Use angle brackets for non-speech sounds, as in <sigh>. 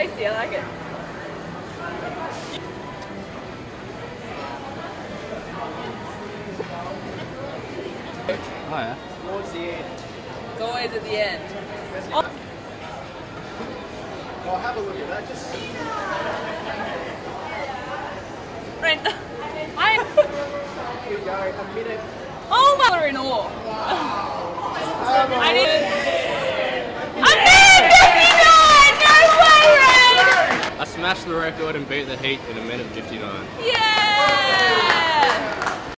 tasty. I like it. Oh eh? yeah. Towards the end. It's always at the end. Oh. Well, have a look at that. Just Brent, <laughs> I here we go. A minute. Oh my god, in awe. I didn't. A minute 59! No way, Red! I smashed the record and beat the Heat in a minute 59. Yeah!